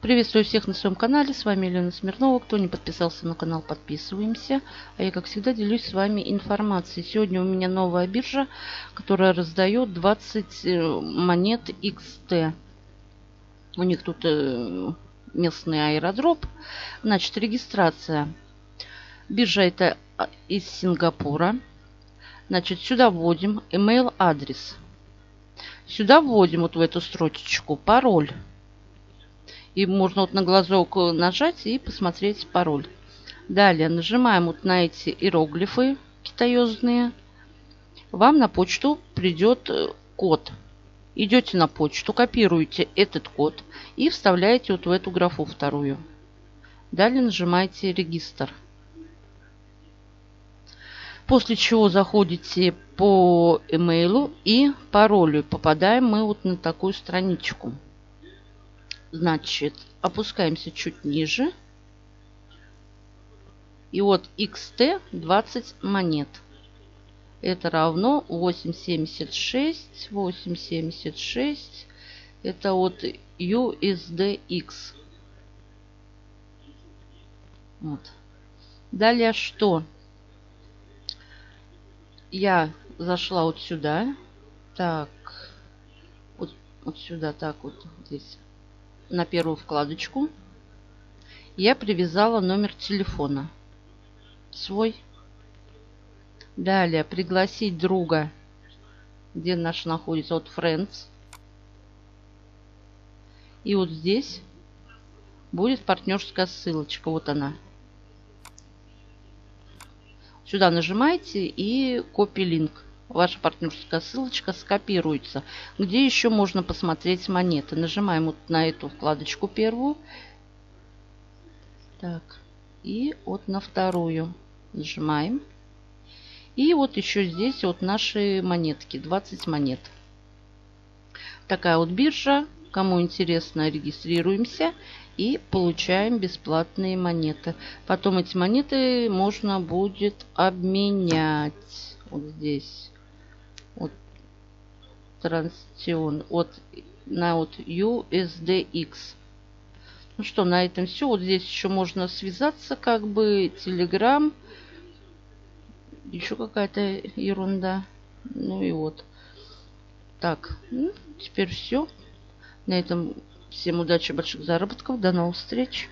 Приветствую всех на своем канале. С вами Елена Смирнова. Кто не подписался на канал, подписываемся. А я, как всегда, делюсь с вами информацией. Сегодня у меня новая биржа, которая раздает 20 э, монет XT. У них тут э, местный аэродроп. Значит, регистрация. Биржа это а, из Сингапура. Значит, сюда вводим email адрес. Сюда вводим вот в эту строчечку пароль. И можно вот на глазок нажать и посмотреть пароль. Далее нажимаем вот на эти иероглифы китаёзные. Вам на почту придет э, код. Идете на почту, копируете этот код и вставляете вот в эту графу вторую. Далее нажимаете регистр. После чего заходите по имейлу и паролю. Попадаем мы вот на такую страничку. Значит, опускаемся чуть ниже. И вот XT 20 монет. Это равно 8,76. 8,76. Это от USDX. Вот. Далее что? Я зашла вот сюда. Так. Вот, вот сюда, так вот здесь на первую вкладочку я привязала номер телефона свой. Далее пригласить друга, где наш находится, вот Friends. И вот здесь будет партнерская ссылочка. Вот она. Сюда нажимаете и копи линк ваша партнерская ссылочка скопируется. Где еще можно посмотреть монеты? Нажимаем вот на эту вкладочку первую. Так. И вот на вторую нажимаем. И вот еще здесь вот наши монетки. 20 монет. Такая вот биржа. Кому интересно, регистрируемся и получаем бесплатные монеты. Потом эти монеты можно будет обменять. Вот здесь Транстион от, на вот USDX. Ну что, на этом все. Вот здесь еще можно связаться, как бы, Telegram. Еще какая-то ерунда. Ну и вот. Так, ну, теперь все. На этом всем удачи, больших заработков. До новых встреч.